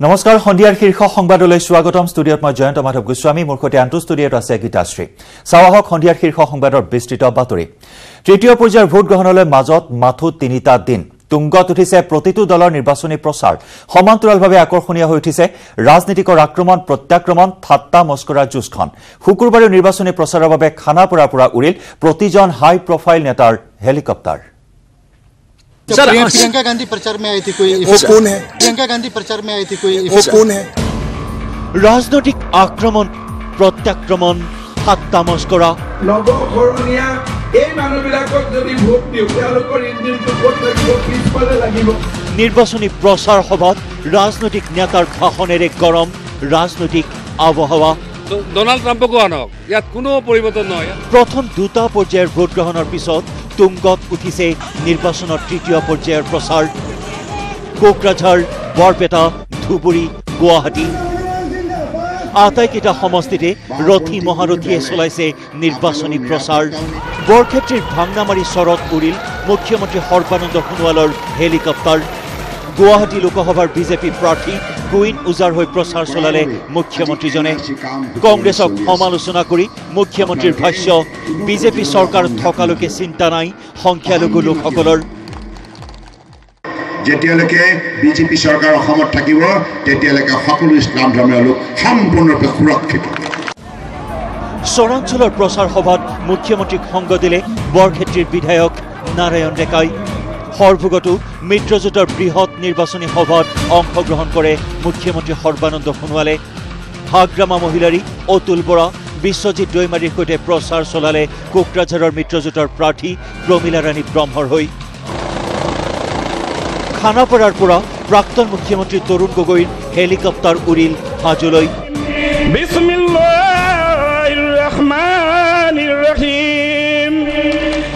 নমস্কাৰ সন্ধিয়াৰ শীৰ্ষ সংবাদলৈ স্বাগতম। ষ্টুডিঅ'ত মই জয়ন্ত মাধৱ গোস্বামী মোৰ সৈতে আনটো ষ্টুডিঅ'ত আছে গীতাশ্ৰী চাৱাহক সন্ধিয়াৰ শীৰ্ষ সংবাদৰ বিস্তৃত বাতৰি। তৃতীয় পৰ্যায়ৰ ভোটগ্ৰহণলৈ মাজত মাথো তিনিটা দিন। তুংগত উঠিছে প্ৰতিটো দলৰ নিৰ্বাচনী প্ৰচাৰ। সমান্তৰালভাৱে আকৰ্ষণীয় হৈ উঠিছে ৰাজনীতিকৰ আক্ৰমণ প্ৰত্যাক্ৰমণ ঠাট্টা মস্কৰাৰ যুঁজখন শুকুৰবাৰে নিৰ্বাচনী প্ৰচাৰৰ বাবে খানাপাৰাৰ পৰা উৰিল প্ৰতিজন হাই প্ৰফাইল নেতাৰ হেলিকপ্টাৰ। सर प्रिय- प्रियंका गांधी प्रचार में आई थी कोई वो कौन है प्रियंका गांधी प्रचार में आई थी कोई वो कौन है ৰাজনৈতিক আক্ৰমণ প্ৰত্যাক্ৰমণ ঠাট্টা মস্কৰা নৱকৰণীয়া এই মানুহবিলাকক যদি ভোট দিওঁ তেওঁলোকৰ ইঞ্জিনটো ক'ত লাগিব পিছফালে লাগিব নিৰ্বাচনী প্ৰচাৰ সভাত ৰাজনৈতিক নেতাৰ ভাষণেৰে গৰম ৰাজনৈতিক আবহাৱা ড- ডনাল্ড ট্ৰাম্পকো আনক। ইয়াত কোনো পৰিৱৰ্তন নহয়। প্ৰথম দুটা পৰ্যায়ৰ ভোটগ্ৰহণৰ পিছত তুংগত উঠিছে নিৰ্বাচনৰ তৃতীয় পৰ্যায়ৰ প্ৰচাৰ। কোকৰাঝাৰ বৰপেটা ধুবুৰী গুৱাহাটী। আটাইকেইটা সমষ্টিতে ৰথী মহাৰথীয়ে চলাইছে নিৰ্বাচনী প্ৰচাৰ। বৰক্ষেত্ৰীৰ ভাংনামাৰী চৰত উৰিল মুখ্যমন্ত্ৰী সৰ্বানন্দ সোণোৱালৰ হেলিকপ্টাৰ। গুৱাহাটী লোকসভাৰ বিজেপি প্ৰাৰ্থী কুইন উজাৰ হৈ প্ৰচাৰ চলালে মুখ্যমন্ত্ৰীজনে। কংগ্ৰেছক সমালোচনা কৰি মুখ্যমন্ত্ৰীৰ ভাষ্য বিজেপি চৰকাৰ থকালৈকে চিন্তা নাই সংখ্যালঘু লোকসকলৰ। যেতিয়ালৈকে বিজেপি চৰকাৰ অসমত থাকিব তেতিয়ালৈকে সকলো ইছলাম ধৰ্মীয় লোক সম্পূৰ্ণৰূপে সুৰক্ষিত। চৰাঞ্চলৰ প্ৰচাৰ সভাত মুখ্যমন্ত্ৰীক সংগ দিলে বৰক্ষেত্ৰীৰ বিধায়ক নাৰায়ণ ডেকাই সৰভোগতো মিত্ৰজোঁটৰ বৃহৎ নিৰ্বাচনী সভাত অংশগ্ৰহণ কৰে মুখ্যমন্ত্ৰী সৰ্বানন্দ সোণোৱালে। হাগ্ৰামা মহিলাৰী অতুল বৰা বিশ্বজিৎ দৈমাৰীৰ সৈতে প্ৰচাৰ চলালে কোকৰাঝাৰৰ মিত্ৰজোঁটৰ প্ৰাৰ্থী প্ৰমীলা ৰাণী ব্ৰহ্মৰ হৈ। খানাপাৰাৰ পৰা প্ৰাক্তন মুখ্যমন্ত্ৰী তৰুণ গগৈৰ হেলিকপ্টাৰ উৰিল হাজোলৈ।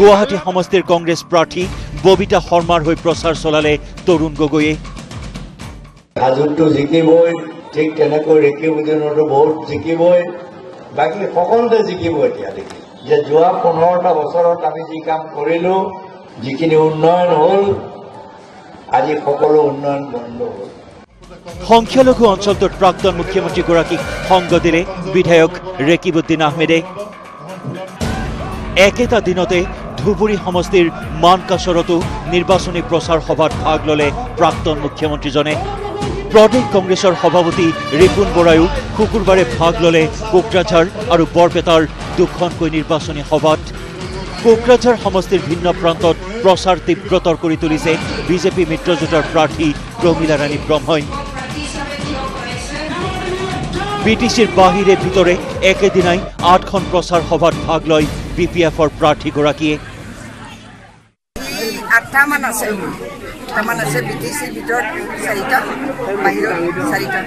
গুৱাহাটী সমষ্টিৰ কংগ্ৰেছ প্ৰাৰ্থী ববিতা শৰ্মাৰ হৈ প্ৰচাৰ চলালে তৰুণ গগৈয়ে। হাজোতটো জিকিবই ঠিক তেনেকৈ ৰেকিবুদিনতো বহুত জিকিবই। বাকী সকলোতে জিকিব এতিয়া দেখি। যে যোৱা পোন্ধৰটা বছৰত আমি যি কাম কৰিলোঁ যিখিনি উন্নয়ন হ'ল আজি সকলো উন্নয়ন বন্ধ হ'ল। সংখ্যালঘু অঞ্চলটোত প্ৰাক্তন মুখ্যমন্ত্ৰীগৰাকীক সংগ দিলে বিধায়ক ৰেকিবুদ্দিন আহমেদে। একেটা দিনতে ধুবুৰী সমষ্টিৰ মানকাচৰতো নিৰ্বাচনী প্ৰচাৰ সভাত ভাগ ল'লে প্ৰাক্তন মুখ্যমন্ত্ৰীজনে। প্ৰদেশ কংগ্ৰেছৰ সভাপতি ৰিপুণ বৰায়ো শুকুৰবাৰে ভাগ ল'লে কোকৰাঝাৰ আৰু বৰপেটাৰ দুখনকৈ নিৰ্বাচনী সভাত। কোকৰাঝাৰ সমষ্টিৰ ভিন্ন প্ৰান্তত প্ৰচাৰ তীব্ৰতৰ কৰি তুলিছে বিজেপি মিত্ৰজোঁটৰ প্ৰাৰ্থী প্ৰমীলা ৰাণী ব্ৰহ্মই। বি টি চিৰ বাহিৰে ভিতৰে একেদিনাই আঠখন প্ৰচাৰ সভাত ভাগ লয় বি পি এফৰ প্ৰাৰ্থীগৰাকীয়ে আঠটামান আছে। আঠটামান আছে বি টি চিৰ ভিতৰত চাৰিটা বাহিৰত চাৰিটা।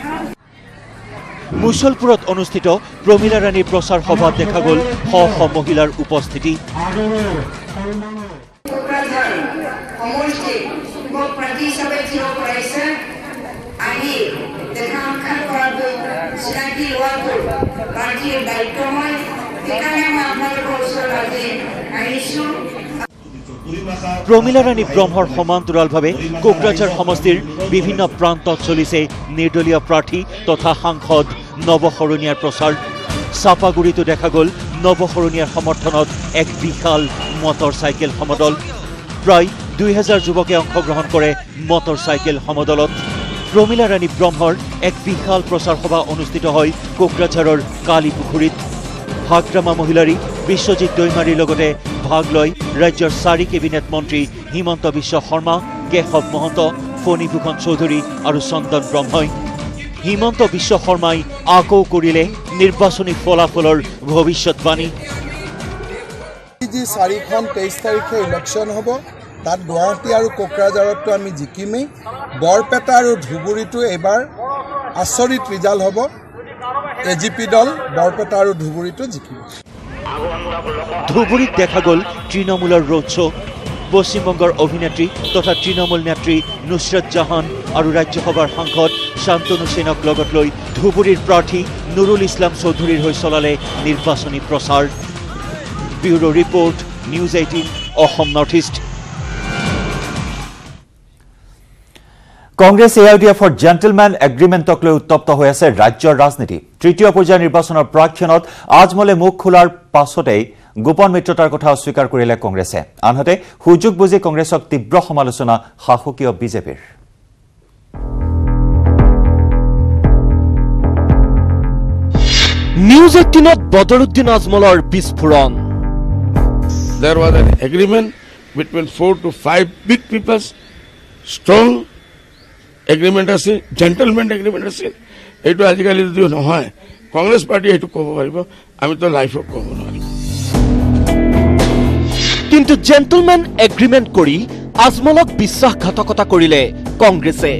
মুছলপুৰত অনুষ্ঠিত প্ৰমীলা ৰাণীৰ প্ৰচাৰ সভাত দেখা গ'ল শ শ মহিলাৰ উপস্থিতি। আহি দেখা সাক্ষাৎ কৰাটো চিনাকি লোৱাটো প্ৰাৰ্থীৰ দায়িত্ব হয়। প্ৰমীলা ৰাণী ব্ৰহ্মৰ সমান্তৰালভাৱে কোকৰাঝাৰ সমষ্টিৰ বিভিন্ন প্ৰান্তত চলিছে নিৰ্দলীয় প্ৰাৰ্থী তথা সাংসদ নৱশৰণীয়াৰ প্ৰচাৰ। চাপাগুৰিতো দেখা গ'ল নৱশৰণীয়াৰ সমৰ্থনত এক বিশাল মটৰ চাইকেল সমদল। প্ৰায় দুই যুৱকে অংশগ্ৰহণ কৰে মটৰ চাইকেল সমদলত। প্ৰমীলা ৰাণী ব্ৰহ্মৰ এক বিশাল প্ৰচাৰ সভা অনুষ্ঠিত হয় কোকৰাঝাৰৰ কালীপুখুৰীত। হাগ্ৰামা মহিলাৰী বিশ্বজিৎ দৈমাৰীৰ লগতে ভাগ লয় ৰাজ্যৰ চাৰি কেবিনেট মন্ত্ৰী হিমন্ত বিশ্ব শৰ্মা কেশৱ মহন্ত ফণীভূষণ চৌধুৰী আৰু চন্দন ব্ৰহ্মই। হিমন্ত বিশ্ব শৰ্মাই আকৌ কৰিলে নিৰ্বাচনী ফলাফলৰ ভৱিষ্যতবাণী যি চাৰিখন তেইছ তাৰিখে ইলেকশ্যন হ'ব তাত গুৱাহাটী আৰু কোকৰাঝাৰততো আমি জিকিমেই। বৰপেটা আৰু ধুবুৰীতো এইবাৰ আচৰিত ৰিজাল্ট হ'ব। এ জি পি দল বৰপেটা আৰু ধুবুৰীতো জিকিব। ধুবুৰীত দেখা গ'ল তৃণমূলৰ ৰোড শ্ব' পশ্চিমবংগৰ অভিনেত্ৰী তথা তৃণমূল নেত্ৰী নুছৰত জাহান আৰু ৰাজ্যসভাৰ সাংসদ শান্তনু সেনক লগত লৈ ধুবুৰীৰ প্ৰাৰ্থী নুৰুল ইছলাম চৌধুৰীৰ হৈ চলালে নিৰ্বাচনী প্ৰচাৰ। Bureau' report news eighteen Assam north east. Congress A I D এফৰ জেণ্টেলমেন এগ্ৰিমেণ্টক লৈ উত্তপ্ত হৈ আছে ৰাজ্যৰ ৰাজনীতি। তৃতীয় পৰ্যায়ৰ নিৰ্বাচনৰ প্ৰাক্ষণত আজমলে মুখ খোলাৰ পাছতেই গোপন মিত্ৰতাৰ কথা অস্বীকাৰ কৰিলে কংগ্ৰেছে। আনহাতে সুযোগ বুজি কংগ্ৰেছক তীব্ৰ সমালোচনা শাসকীয় বিজেপিৰ। নিউজ এইটিনত বদৰুদ্দিন আজমলৰ বিস্ফোৰণ। There was an agreement between four to five big peoples, strong agreement আছিল জেণ্টেলমেন এগ্ৰিমেণ্ট আছিল এইটো আজিকালি যদিও নহয় কংগ্ৰেছ পাৰ্টীয়ে এইটো ক'ব পাৰিব আমিতো লাইফত ক'ব নোৱাৰিম। কিন্তু জেণ্টলমেন এগ্ৰিমেণ্ট কৰি আজমলক বিশ্বাসঘাতকতা কৰিলে কংগ্ৰেছে।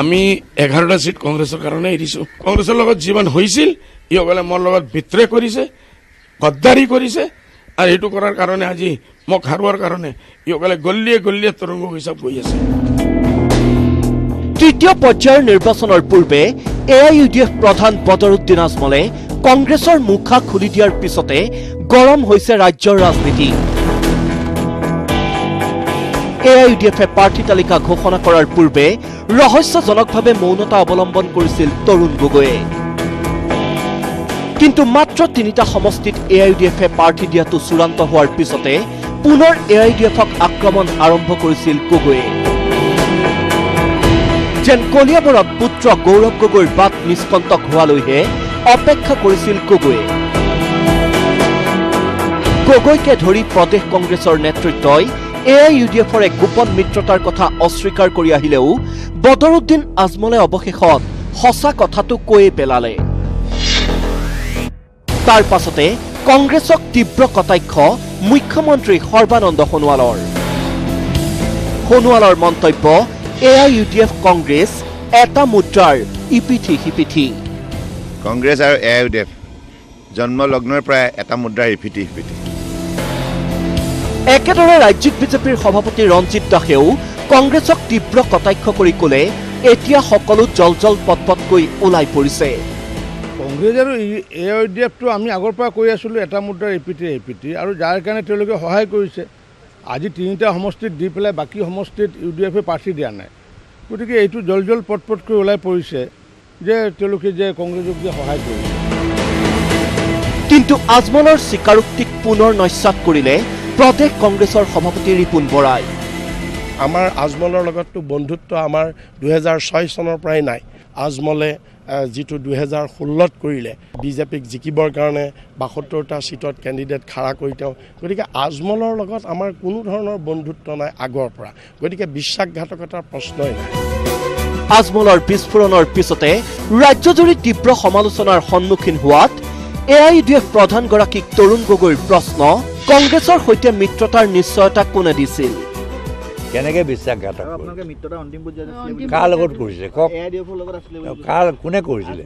আমি এঘাৰটা চিট কংগ্ৰেছৰ কাৰণে এৰিছো। কংগ্ৰেছৰ লগত যিমান হৈছিল ইসকলে মোৰ লগত বিত্ৰে কৰিছে গদ্দাৰী কৰিছে আৰু এইটো কৰাৰ কাৰণে আজি মোক হাৰোৱাৰ কাৰণে ইসকলে গল্লিয়ে গল্লিয়ে তৰংগ হিচাপ গৈ আছে। তৃতীয় পৰ্যায়ৰ নিৰ্বাচনৰ পূৰ্বে A I U D F প্ৰধান বদৰুদ্দিন আজমলে কংগ্ৰেছৰ মুখা খুলি দিয়াৰ পিছতে গৰম হৈছে ৰাজ্যৰ ৰাজনীতি। এ আই ইউ ডি এফে প্ৰাৰ্থী তালিকা ঘোষণা কৰাৰ পূৰ্বে ৰহস্যজনকভাৱে মৌনতা অৱলম্বন কৰিছিল তৰুণ গগৈয়ে। কিন্তু মাত্ৰ তিনিটা সমষ্টিত এ আই ইউ ডি এফে প্ৰাৰ্থী দিয়াটো চূড়ান্ত হোৱাৰ পিছতে পুনৰ এ আই ডি এফক আক্ৰমণ আৰম্ভ কৰিছিল গগৈয়ে। যেন কলিয়াবৰত পুত্ৰ গৌৰৱ গগৈৰ বাট নিষ্কণ্টক হোৱালৈহে অপেক্ষা কৰিছিল গগৈয়ে। গগৈকে ধৰি প্ৰদেশ কংগ্ৰেছৰ নেতৃত্বই এ আই ইউ ডি এফৰ এক গোপন মিত্ৰতাৰ কথা অস্বীকাৰ কৰি আহিলেও বদৰুদ্দিন আজমলে অৱশেষত সঁচা কথাটো কৈয়ে পেলালে। তাৰ পাছতে কংগ্ৰেছক তীব্ৰ কটাক্ষ মুখ্যমন্ত্ৰী সৰ্বানন্দ সোণোৱালৰ। সোণোৱালৰ মন্তব্য A I U D F Congress এটা মুদ্ৰাৰ ইপিঠি সিপিঠি। কংগ্ৰেছ আৰু A I U D F জন্মলগ্নৰ পৰাই এটা মুদ্ৰাৰ ইপিঠি সিপিঠি। একেদৰে ৰাজ্যিক বিজেপিৰ সভাপতি ৰঞ্জিত দাসেও কংগ্ৰেছক তীব্ৰ কটাক্ষ কৰি ক'লে এতিয়া সকলো জল জল পটপটকৈ ওলাই পৰিছে। কংগ্ৰেছ আৰু এ আই ডি এফটো আমি আগৰ পৰা কৈ আছিলোঁ এটা মুদ্ৰাৰ এপিটি এপিটি আৰু যাৰ কাৰণে তেওঁলোকে সহায় কৰিছে। আজি তিনিটা সমষ্টিত দি পেলাই বাকী সমষ্টিত ইউ ডি এফে প্ৰাৰ্থী দিয়া নাই। গতিকে এইটো জল জল পটপটকৈ ওলাই পৰিছে যে তেওঁলোকে যে কংগ্ৰেছক যে সহায় কৰিছে। কিন্তু আজমলৰ স্বীকাৰোক্তিক পুনৰ নস্যাৎ কৰিলে প্ৰদেশ কংগ্ৰেছৰ সভাপতি ৰিপুণ বৰাই। আমাৰ আজমলৰ লগততো বন্ধুত্ব আমাৰ দুহেজাৰ ছয় চনৰ পৰাই নাই। আজমলে যিটো দুহেজাৰ ষোল্লত কৰিলে। বিজেপিক জিকিবৰ কাৰণে বাসত্তৰটা চিটত কেণ্ডিডেট খাৰা কৰি তেওঁ গতিকে আজমলৰ লগত আমাৰ কোনো ধৰণৰ বন্ধুত্ব নাই আগৰ পৰা। গতিকে বিশ্বাসঘাতকতাৰ প্ৰশ্নই নাই। আজমলৰ বিস্ফোৰণৰ পিছতে ৰাজ্যজুৰি তীব্ৰ সমালোচনাৰ সন্মুখীন হোৱাত এ আই ডি এফ প্ৰধানগৰাকীক তৰুণ গগৈৰ প্ৰশ্ন কংগ্ৰেছৰ সৈতে মিত্ৰতাৰ নিশ্চয়তা কোনে দিছিল? কেনেকৈ বিশ্বাসঘাতক কাৰ লগত কৰিছিলে কওক। কাৰ কোনে কৰিছিলে?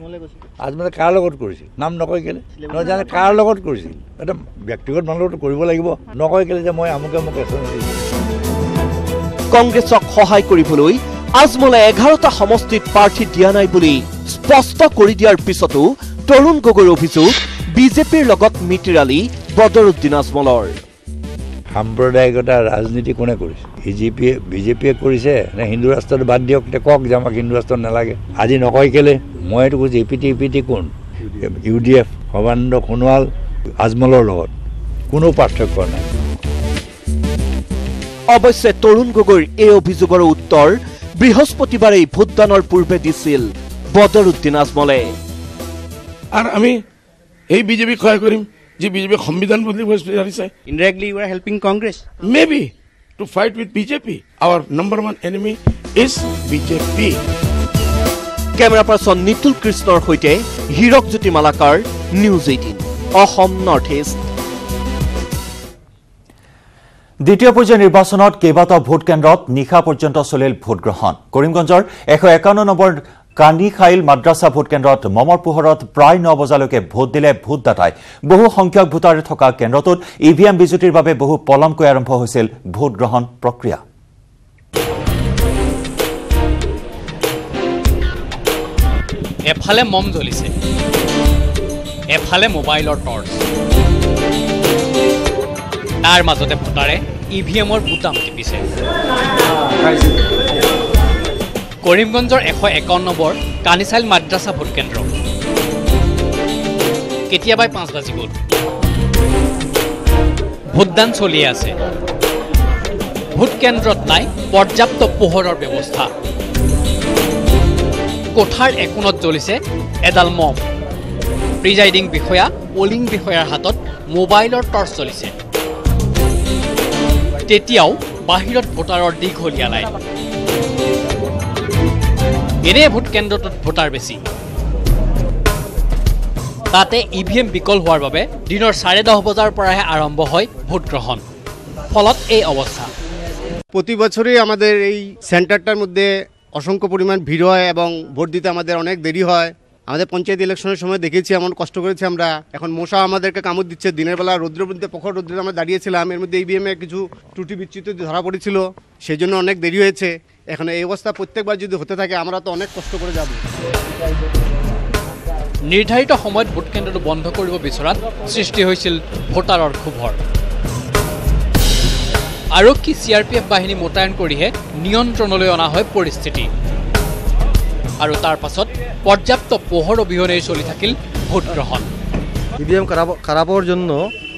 আজমলে কাৰ লগত কৰিছিল? নাম নকয় কেলে? নহয় জানে কাৰ লগত কৰিছিল? এটা ব্যক্তিগত মানুহতো কৰিব লাগিব। নকয় কেলে যে মই আমুকে মোক এচন কংগ্ৰেছক সহায় কৰিবলৈ আজমলে এঘাৰটা সমষ্টিত প্ৰাৰ্থী দিয়া নাই বুলি স্পষ্ট কৰি দিয়াৰ পিছতো তৰুণ গগৈৰ অভিযোগ বিজেপিৰ লগত মিতিৰালি বদৰুদ্দিন আজমলৰ। সাম্প্ৰদায়িকতা ৰাজনীতি কোনে কৰিছে? বিজেপিয়ে বিজেপিয়ে কৰিছে? নে হিন্দু ৰাষ্ট্ৰটো বাদ দিয়ক? এতিয়া কওক যে আমাক হিন্দু ৰাষ্ট্ৰ নালাগে। আজি নকয় কেলে? মই এইটো কৈছোঁ A P T U P T কোন? U D F Sarbananda Sonowal আজমলৰ লগত। কোনো পাৰ্থক্য নাই। অৱশ্যে তৰুণ গগৈৰ এই অভিযোগৰ উত্তৰ বৃহস্পতিবাৰেই ভোটদানৰ পূৰ্বে দিছিল বদৰুদ্দিন আজমলে। আৰু আমি এই বিজেপিক সহায় কৰিম যি বিজেপি সংবিধান বিচাৰিছে Indirectly, you are helping Congress. May be to fight with BJP our number one enemy is BJP camera person Nitul কৃষ্ণৰ সৈতে Hirak Jyoti Malakar news eighteen Assam north east দ্বিতীয় পৰ্যায়ৰ নিৰ্বাচনত কেইবাটাও ভোটকেন্দ্ৰত নিশা পৰ্যন্ত চলিল ভোটগ্ৰহণ। কৰিমগঞ্জৰ এশ একাৱন্ন নম্বৰ কান্দিখাইল মাদ্ৰাছা ভোটকেন্দ্ৰত মমৰ পোহৰত প্ৰায় ন বজালৈকে ভোট দিলে ভোটদাতাই। বহু সংখ্যক ভোটাৰ থকা কেন্দ্ৰটোত ই ভি এম বিজুতিৰ বাবে বহু পলমকৈ আৰম্ভ হৈছিল ভোটগ্ৰহণ প্ৰক্ৰিয়া। এফালে মম জ্বলিছে। এফালে মোবাইলৰ টৰ্চ। তাৰ মাজতে ভোটাৰে ই ভি এমৰ বুটাম টিপিছে। কৰিমগঞ্জৰ এশ নম্বৰ কানিচাইল মাদ্ৰাছা ভোটকেন্দ্ৰ কেতিয়াবাই পাঁচ বাজি গ'ল। ভোটদান চলিয়ে আছে। ভোটকেন্দ্ৰত নাই পৰ্যাপ্ত পোহৰৰ ব্যৱস্থা। কোঠাৰ একোণত জ্বলিছে এডাল মম। প্ৰিজাইডিং বিষয়া পলিং বিষয়াৰ হাতত মোবাইলৰ টৰ্চ চলিছে তেতিয়াও বাহিৰত ভোটাৰৰ দীঘলীয়া লাইন। এনে ভোটকেন্দ্ৰটোত ভোটাৰ বেছি। তাতে ই ভি এম বিকল হোৱাৰ বাবে দিনৰ চাৰে দহ বজাৰ পৰাহে আৰম্ভ হয় ভোটগ্ৰহণ ফলত এই অৱস্থা। প্রতি বছরই আমাদের এই সেন্টারটার মধ্যে অসংখ্য পরিমাণ ভিড় হয় এবং ভোট দিতে আমাদের অনেক দেরি হয়। আমাদের পঞ্চায়েত ইলেকশনের সময় দেখেছি, এমন কষ্ট করেছি আমরা। এখন মশা আমাদেরকে কামড় দিচ্ছে। দিনের বেলা মধ্যে প্রখর রৌদ্রে আমরা দাঁড়িয়েছিলাম। এর মধ্যে ইভিএমে কিছু ত্রুটি বিচ্যুতি ধরা পড়েছিল। সেই জন্য অনেক দেরি হয়েছে। এখন এই অবস্থা প্ৰত্যেকবাৰ যদি হতে থাকে আমৰা তো অনেক কষ্ট কৰে যাব। নিৰ্ধাৰিত সময়ত ভোটকেন্দ্ৰটো বন্ধ কৰিব বিচৰাত সৃষ্টি হৈছিল ভোটাৰৰ ক্ষোভৰ। আৰক্ষী চি আৰ পি এফ বাহিনী মোতায়েন কৰিহে নিয়ন্ত্ৰণলৈ অনা হয় পৰিস্থিতি। আৰু তাৰ পাছত পৰ্যাপ্ত পোহৰ অবিহনেই চলি থাকিল ভোটগ্ৰহণ ইভিএম খাৰাপৰ জন্য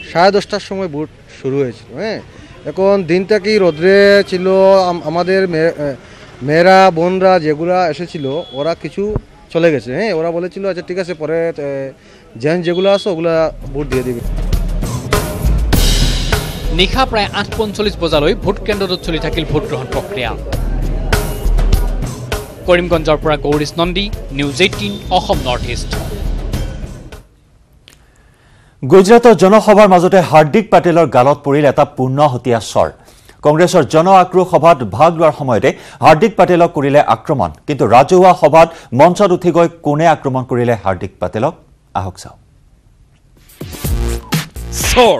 সাড়ে দশটাৰ সময় ভোট শুৰু হয়েছিল হ্যাঁ এখন দিনটা কি রোদ্রে ছিল? আমাদের মেয়েরা, বোনরা যেগুলা এসেছিল, ওরা কিছু চলে গেছে। হ্যাঁ ওরা বলেছিল আচ্ছা ঠিক আছে, পরে জেন্টস যেগুলো আছে, ওগুলা ভোট দিয়ে দিবে। নিশা প্ৰায় আঠ পঞ্চল্লিছ বজালৈ ভোটকেন্দ্ৰটোত চলি থাকিল ভোটগ্ৰহণ প্ৰক্ৰিয়া কৰিমগঞ্জৰ পৰা Gourish Nandi, news eighteen, Assam north east গুজৰাটৰ জনসভাৰ মাজতে হাৰ্দিক পেটেলৰ গালত পৰিল এটা পূৰ্ণ হতীয়া স্বৰ। কংগ্ৰেছৰ জন আক্ৰোশ সভাত ভাগ লোৱাৰ সময়তে হাৰ্দিক পেটেলক কৰিলে আক্ৰমণ। কিন্তু ৰাজহুৱা সভাত মঞ্চত উঠি গৈ কোনে আক্ৰমণ কৰিলে হাৰ্দিক পেটেলক? আহক চাওক চৰ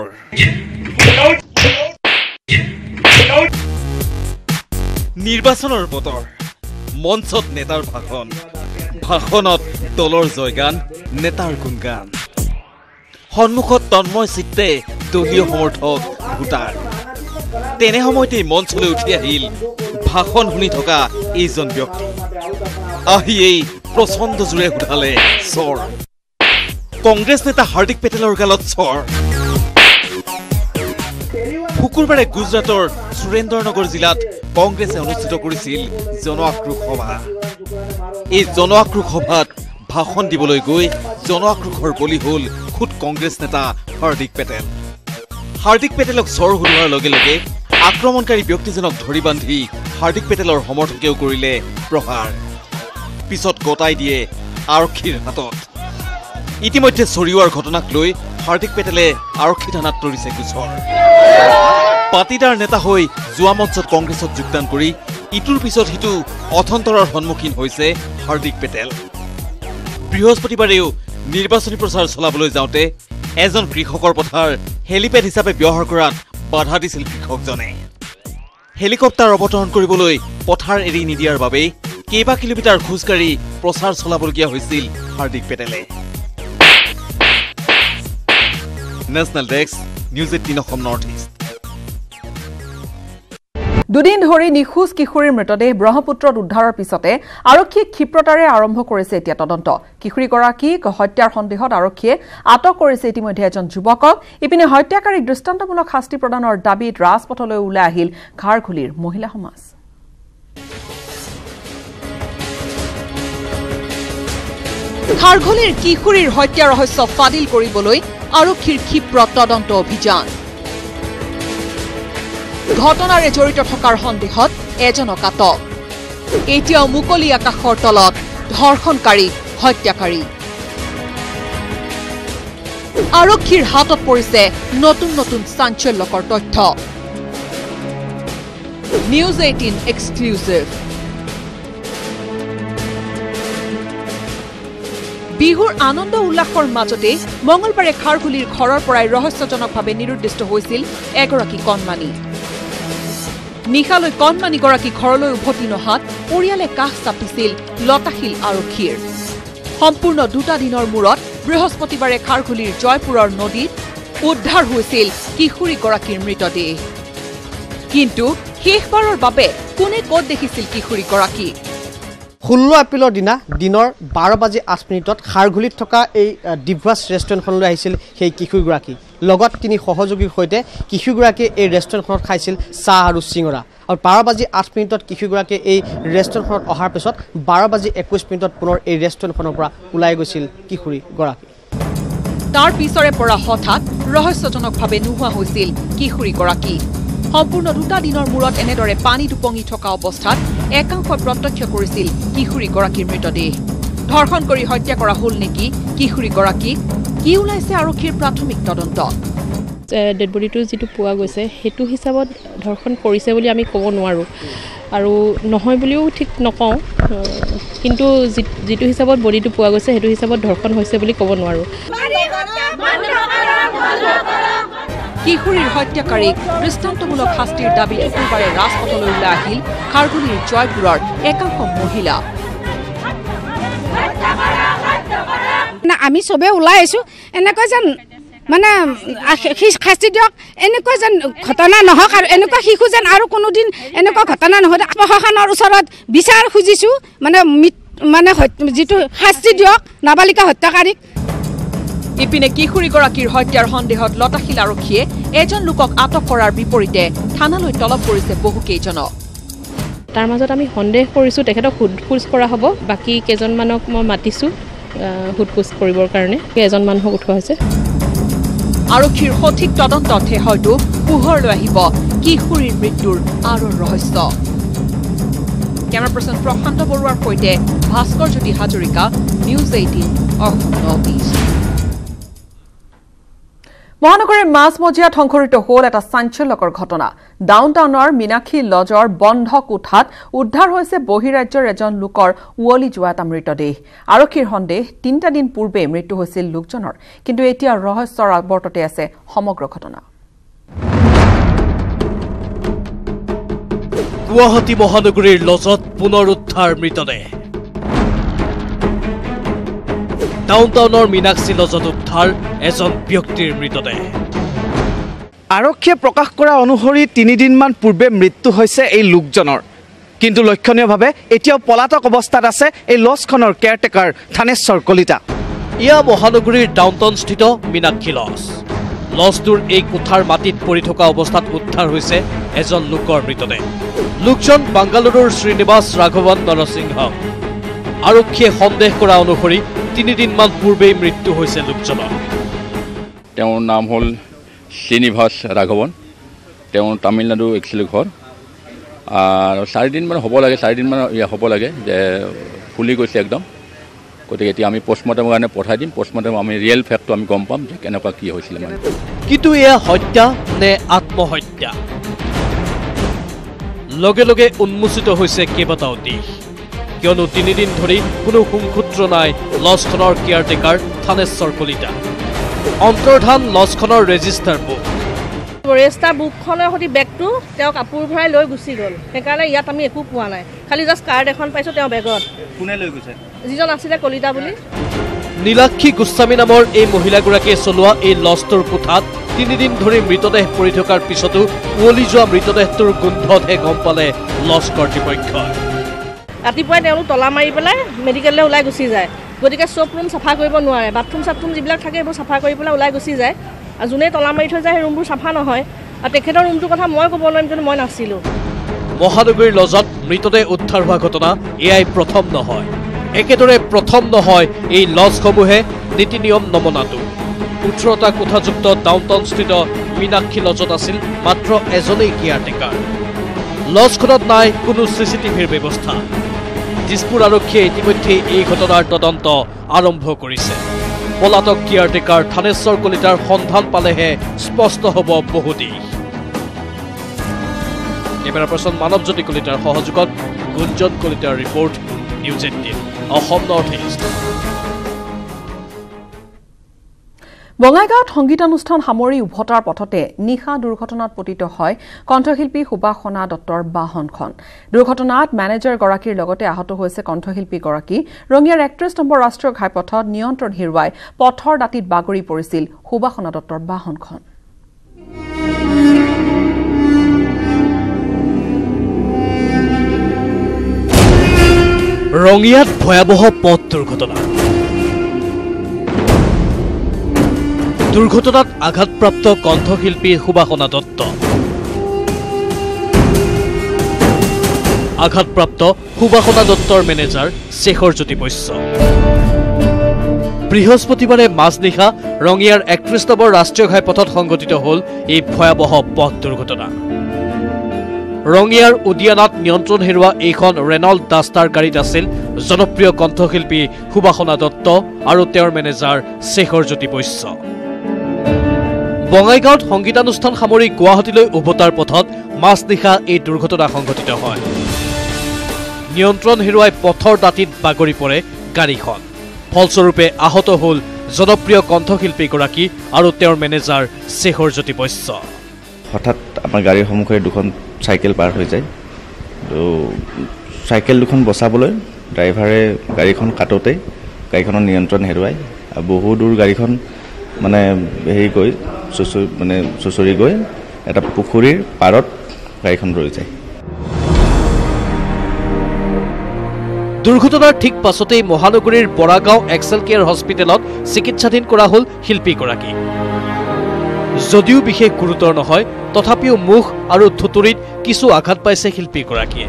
নিৰ্বাচনৰ বতৰ। মঞ্চত নেতাৰ ভাষণ। ভাষণত দলৰ জয়গান নেতাৰ গুণগান। সন্মুখত তন্ময় চিত্তে দলীয় সমৰ্থক ভোটাৰ। তেনে সময়তেই মঞ্চলৈ উঠি আহিল ভাষণ শুনি থকা এইজন ব্যক্তি। আহিয়েই প্ৰচণ্ড জোৰে সোধালে চৰ কংগ্ৰেছ নেতা হাৰ্দিক পেটেলৰ গালত চৰ শুকুৰবাৰে গুজৰাটৰ সুৰেন্দ্ৰনগৰ জিলাত কংগ্ৰেছে অনুষ্ঠিত কৰিছিল জন আক্ৰোশ সভা। এই জন আক্ৰোশ সভাত ভাষণ দিবলৈ গৈ জন আক্ৰোশৰ বলি হ'ল খুদ কংগ্ৰেছ নেতা হাৰ্দিক পেটেল। হাৰ্দিক পেটেলক চৰ সোধোৱাৰ লগে লগে আক্ৰমণকাৰী ব্যক্তিজনক ধৰি বান্ধি হাৰ্দিক পেটেলৰ সমৰ্থকেও কৰিলে প্ৰহাৰ। পিছত গতাই দিয়ে আৰক্ষীৰ হাতত। ইতিমধ্যে চৰিওৱাৰ ঘটনাক লৈ হাৰ্দিক পেটেলে আৰক্ষী থানাত তৰিছে গোচৰ। পাটিদাৰ নেতা হৈ যোৱা মঞ্চত কংগ্ৰেছত যোগদান কৰি ইটোৰ পিছত সিটো অথন্তৰৰ সন্মুখীন হৈছে হাৰ্দিক পেটেল। বৃহস্পতিবাৰেও নিৰ্বাচনী প্ৰচাৰ চলাবলৈ যাওঁতে এজন কৃষকৰ পথাৰ হেলিপেড হিচাপে ব্যৱহাৰ কৰাত বাধা দিছিল কৃষকজনে। হেলিকপ্টাৰ অৱতৰণ কৰিবলৈ পথাৰ এৰি নিদিয়াৰ বাবেই কেইবা কিলোমিটাৰ খোজকাঢ়ি প্ৰচাৰ চলাবলগীয়া হৈছিল হাৰ্দিক পেটেলে। National desk news eighteen Assam north east. দুদিন ধৰি নিখোজ কিশোৰীৰ মৃতদেহ ব্ৰহ্মপুত্ৰত উদ্ধাৰৰ পিছতে আৰক্ষীয়ে ক্ষীপ্ৰতাৰে আৰম্ভ কৰিছে এতিয়া তদন্ত। কিশোৰীগৰাকীক হত্যাৰ সন্দেহত আৰক্ষীয়ে আটক কৰিছে ইতিমধ্যে এজন যুৱকক। ইপিনে হত্যাকাৰীক দৃষ্টান্তমূলক শাস্তি প্ৰদানৰ দাবীত ৰাজপথলৈ ওলাই আহিল ঘাৰঘুলিৰ মহিলা সমাজ। খাৰঘুলিৰ কিশোৰীৰ হত্যা ৰহস্য ফাদিল কৰিবলৈ আৰক্ষীৰ ক্ষীপ্ৰ তদন্ত অভিযান। ঘটনাৰে জড়িত থকাৰ সন্দেহত এজনক আটক। এতিয়াও মুকলি আকাশৰ তলত ধৰ্ষণকাৰী হত্যাকাৰী। আৰক্ষীৰ হাতত পৰিছে নতুন নতুন চাঞ্চল্যকৰ তথ্য। News eighteen exclusive. বিহুৰ আনন্দ উল্লাসৰ মাজতে মঙলবাৰে খাৰঘুলিৰ ঘৰৰ পৰাই ৰহস্যজনকভাৱে নিৰুদ্দিষ্ট হৈছিল এগৰাকী কণমানি। নিশালৈ কণমানিগৰাকী ঘৰলৈ উভতি নহাত পৰিয়ালে কাষ চাপিছিল লতাশিল আৰক্ষীৰ। সম্পূৰ্ণ দুটা দিনৰ মূৰত বৃহস্পতিবাৰে খাৰঘুলিৰ জয়পুৰৰ নদীত উদ্ধাৰ হৈছিল কিশোৰীগৰাকীৰ মৃতদেহ। কিন্তু শেষবাৰৰ বাবে কোনে ক'ত দেখিছিল কিশোৰীগৰাকী? ষোল্ল এপ্ৰিলৰ দিনা দিনৰ বাৰ বাজি আঠ মিনিটত খাৰঘুলিত থকা এই ডিভাছ ৰেষ্টুৰেণ্টখনলৈ আহিছিল সেই কিশোৰগৰাকী। লগত তিনি সহযোগীৰ সৈতে কিশোৰগৰাকীয়ে এই ৰেষ্টুৰেণ্টখনত খাইছিল চাহ আৰু চিঙৰা। আৰু বাৰ বাজি আঠ মিনিটত কিশোৰগৰাকীয়ে এই ৰেষ্টুৰেণ্টখনত অহাৰ পিছত বাৰ বাজি একৈছ মিনিটত পুনৰ এই ৰেষ্টুৰেণ্টখনৰ পৰা ওলাই গৈছিল কিশোৰীগৰাকী। তাৰ পিছৰে পৰা হঠাৎ ৰহস্যজনকভাৱে নোহোৱা হৈছিল কিশোৰীগৰাকী। সম্পূৰ্ণ দুটা দিনৰ মূৰত এনেদৰে পানীত উপঙি থকা অৱস্থাত একাংশই প্ৰত্যক্ষ কৰিছিল কিশোৰীগৰাকীৰ মৃতদেহ। ধৰ্ষণ কৰি হত্যা কৰা হ'ল নেকি? কিশোৰীগৰাকীক কি ওলাইছে আৰক্ষীৰ প্ৰাথমিক তদন্ত ডেড বডিটো যিটো পোৱা গৈছে সেইটো হিচাপত ধৰ্ষণ কৰিছে বুলি আমি ক'ব নোৱাৰোঁ। আৰু নহয় বুলিও ঠিক নকওঁ কিন্তু যিটো হিচাপত বডিটো পোৱা গৈছে সেইটো হিচাপত ধৰ্ষণ হৈছে বুলি ক'ব নোৱাৰোঁ। কিশোৰীৰ হত্যাকাৰীক দৃষ্টান্তমূলক শাস্তিৰ দাবী শুকুৰবাৰে ৰাজপথলৈ ওলাই আহিল খাৰগুলিৰ জয়পুৰৰ একাংশ মহিলা। আমি চবেই ওলাই আহিছোঁ এনেকৈ যেন মানে শাস্তি দিয়ক এনেকুৱা যেন ঘটনা নহওক আৰু এনেকুৱা শিশু যেন আৰু কোনোদিন এনেকুৱা ঘটনা নহয় প্ৰশাসনৰ ওচৰত বিচাৰ খুজিছোঁ মানে মানে যিটো শাস্তি দিয়ক নাবালিকা হত্যাকাৰীক। ইপিনে কিশোৰীগৰাকীৰ হত্যাৰ সন্দেহত লতাশিল আৰক্ষীয়ে এজন লোকক আটক কৰাৰ বিপৰীতে থানালৈ তলব কৰিছে বহুকেইজনক তাৰ মাজত আমি সন্দেহ কৰিছোঁ তেখেতক সোধ পোছ কৰা হ'ব বাকী কেইজনমানক মই মাতিছোঁ। সোধ কৰিবৰ কাৰণে। এজন মানুহক উঠোৱা হৈছে। আৰক্ষীৰ সঠিক তদন্ততহে হয়তো পোহৰলৈ আহিব। কিশোৰীৰ মৃত্যুৰ আঁৰৰ ৰহস্য? কেমেৰা পাৰ্চন প্ৰশান্ত বৰুৱাৰ সৈতে Bhaskar Jyoti Hazarika news eighteen Assam north east মহানগৰীৰ মাজমজিয়াত সংঘটিত হ'ল এটা চাঞ্চল্যকৰ ঘটনা। ডাউন টাউনৰ মীনাক্ষী লজৰ বন্ধ কোঠাত উদ্ধাৰ হৈছে বহিৰাজ্যৰ এজন লোকৰ উৱলি যোৱা এটা মৃতদেহ। আৰক্ষীৰ সন্দেহ তিনিটা দিন পূৰ্বে মৃত্যু হৈছিল লোকজনৰ। কিন্তু এতিয়া ৰহস্যৰ আৱৰ্ততে আছে সমগ্ৰ ঘটনা। গুৱাহাটী মহানগৰীৰ লজত পুনৰ উদ্ধাৰ মৃতদেহ। ডাউন টাউনৰ মীনাক্ষী লজত উদ্ধাৰ এজন ব্যক্তিৰ মৃতদেহ। আৰক্ষীয়ে প্ৰকাশ কৰা অনুসৰি তিনিদিনমান পূৰ্বে মৃত্যু হৈছে এই লোকজনৰ। কিন্তু লক্ষণীয়ভাৱে এতিয়াও পলাতক অৱস্থাত আছে এই লজখনৰ কেয়াৰটেকাৰ থানেশ্বৰ কলিতা। এয়া মহানগৰীৰ ডাউনটাউনস্থিত মীনাক্ষী লজ লজটোৰ এই কোঠাৰ মাটিত পৰি থকা অৱস্থাত উদ্ধাৰ হৈছে এজন লোকৰ মৃতদেহ। লোকজন বাংগালুৰুৰ শ্ৰীনিবাস ৰাঘৱন নৰসিংহ। আৰক্ষীয়ে সন্দেহ কৰা অনুসৰি তিনিদিনমান পূৰ্বেই মৃত্যু হৈছে লোকজনৰ। তেওঁৰ নাম হ'ল শ্ৰীনিবাস ৰাঘৱন। তেওঁৰ তামিলনাডু একচুৱেলি ঘৰ। আৰু চাৰিদিনমান হ'ব লাগে চাৰিদিনমান হ'ব লাগে যে ফুলি গৈছে একদম। গতিকে এতিয়া আমি পষ্টমৰ্টেমৰ কাৰণে পঠাই দিম। পষ্টমৰ্টেম আমি ৰিয়েল ফেক্টটো আমি গম পাম যে কেনেকুৱা কি হৈছিলে মানে। কিন্তু এয়া হত্যা নে আত্মহত্যা? লগে লগে উন্মোচিত হৈছে কেইবাটাও দিশ। কিয়নো তিনিদিন ধৰি কোনো সুংসূত্ৰ নাই লজখনৰ কেয়াৰটেকাৰ থানেশ্বৰ কলিতা। অন্তৰ্ধান লজখনৰ ৰেজিষ্টাৰ বুক। ৰেজিষ্টাৰ বুকখনৰ সৈতে বেগটো তেওঁ কাপোৰ ভৰাই লৈ গুচি গ'ল। সেইকাৰণে ইয়াত আমি একো পোৱা নাই। খালি জাষ্ট কাৰ্ড এখন পাইছোঁ তেওঁ বেগত। কোনে লৈ গৈছে? যিজন আছিলে কলিতা বুলি। নীলাক্ষী গোস্বামী নামৰ এই মহিলাগৰাকীয়ে চলোৱা এই লজটোৰ কোঠাত তিনিদিন ধৰি মৃতদেহ পৰি থকাৰ পিছতো উৱলি যোৱা মৃতদেহটোৰ গোন্ধতহে গম পালে লজ কৰ্তৃপক্ষই। ৰাতিপুৱাই তেওঁলোক তলা মাৰি পেলাই মেডিকেললৈ ওলাই গুচি যায়। গতিকে চব ৰুম চাফা কৰিব নোৱাৰে। বাথৰুম চাথৰুম যিবিলাক থাকে এইবোৰ চাফা কৰি পেলাই ওলাই গুচি যায়। আৰু যোনে তলা মাৰি থৈ যায় সেই ৰুমবোৰ চাফা নহয়। আৰু তেখেতৰ ৰুমটোৰ কথা মই ক'ব নোৱাৰিম কিন্তু মই নাছিলোঁ। মহানগৰীৰ লজত মৃতদেহ উদ্ধাৰ হোৱা ঘটনা এয়াই প্ৰথম নহয়। একেদৰে প্ৰথম নহয় এই লজসমূহে নীতি নিয়ম নমনাটো। ওঠৰটা কোঠাযুক্ত ডাউনটাউনস্থিত মীনাক্ষী লজত আছিল মাত্ৰ এজনেই কেয়াৰটেকাৰ লজখনত নাই কোনো চি চি টিভিৰ ব্যৱস্থা। দিছপুৰ আৰক্ষীয়ে ইতিমধ্যে এই ঘটনাৰ তদন্ত আৰম্ভ কৰিছে। পলাতক কেয়াৰটেকাৰ থানেশ্বৰ কলিতাৰ সন্ধান পালেহে স্পষ্ট হ'ব বহু দিশ কেমেৰা পাৰ্চন মানৱজ্যোতি কলিতাৰ সহযোগত গুঞ্জন কলিতাৰ report news eighteen Assam north east. বঙাইগাঁৱত সংগীতানুষ্ঠান সামৰি উভতাৰ পথতে নিশা দুৰ্ঘটনাত পতিত হয় কণ্ঠশিল্পী সুবাসনা দত্তৰ বাহনখন। দুৰ্ঘটনাত মেনেজাৰগৰাকীৰ লগতে আহত হৈছে কণ্ঠশিল্পীগৰাকী ৰঙিয়াৰ একত্ৰিশ নম্বৰ ৰাষ্ট্ৰীয় ঘাইপথত নিয়ন্ত্ৰণ হেৰুৱাই পথৰ দাঁতিত বাগৰি পৰিছিল সুবাসনা দত্তৰ বাহনখন। ৰঙিয়াত ভয়াৱহ পথ দুৰ্ঘটনা। দুৰ্ঘটনাত আঘাতপ্ৰাপ্ত কণ্ঠশিল্পী সুবাসনা দত্ত। আঘাতপ্ৰাপ্ত সুবাসনা দত্তৰ মেনেজাৰ শেখৰ জ্যোতি বৈশ্য। বৃহস্পতিবাৰে মাজনিশা ৰঙিয়াৰ একত্ৰিশ নম্বৰ ৰাষ্ট্ৰীয় ঘাইপথত সংঘটিত হ'ল এই ভয়াৱহ পথ দুৰ্ঘটনা। ৰঙিয়াৰ উদিয়ানাত নিয়ন্ত্ৰণ হেৰুওৱা এইখন ৰেনল্ড ডাষ্টাৰ গাড়ীত আছিল জনপ্ৰিয় কণ্ঠশিল্পী সুবাসনা দত্ত আৰু তেওঁৰ মেনেজাৰ শেখৰ জ্যোতি বৈশ্য। বঙাইগাঁৱত সংগীতানুষ্ঠান সামৰি গুৱাহাটীলৈ উভতাৰ পথত মাজনিশা এই দুৰ্ঘটনা সংঘটিত হয়। নিয়ন্ত্ৰণ হেৰুৱাই পথৰ দাঁতিত বাগৰি পৰে গাড়ীখন। ফলস্বৰূপে আহত হ'ল জনপ্ৰিয় কণ্ঠশিল্পীগৰাকী আৰু তেওঁৰ মেনেজাৰ শেখৰ জ্যোতি বৈশ্য। হঠাৎ আমাৰ গাড়ীৰ সন্মুখেৰে দুখন চাইকেল পাৰ হৈ যায়। তো চাইকেল দুখন বচাবলৈ ড্ৰাইভাৰে গাড়ীখন কাটোতেই গাড়ীখনৰ নিয়ন্ত্ৰণ হেৰুৱায় আৰু বহু দূৰ গাড়ীখন মানে হেৰি গৈ চুচৰি মানে চুচৰি গৈ এটা পুখুৰীৰ পাৰত গাড়ীখন ৰৈ যায়। দুৰ্ঘটনাৰ ঠিক পাছতেই মহানগৰীৰ বৰাগাঁও এক্সেল কেয়াৰ হস্পিটেলত চিকিৎসাধীন কৰা হ'ল শিল্পীগৰাকী। যদিও বিশেষ গুৰুতৰ নহয় তথাপিও মুখ আৰু থুতুৰিত কিছু আঘাত পাইছে শিল্পীগৰাকীয়ে।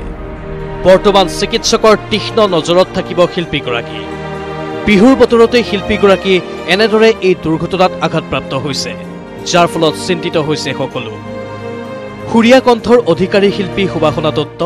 বৰ্তমান চিকিৎসকৰ তীক্ষ্ণ নজৰত থাকিব শিল্পীগৰাকী। বিহুৰ বতৰতেই শিল্পীগৰাকী এনেদৰে এই দুৰ্ঘটনাত আঘাতপ্ৰাপ্ত হৈছে। যাৰ ফলত চিন্তিত হৈছে সকলো। সুৰীয়া কণ্ঠৰ অধিকাৰী শিল্পী সুবাসনা দত্ত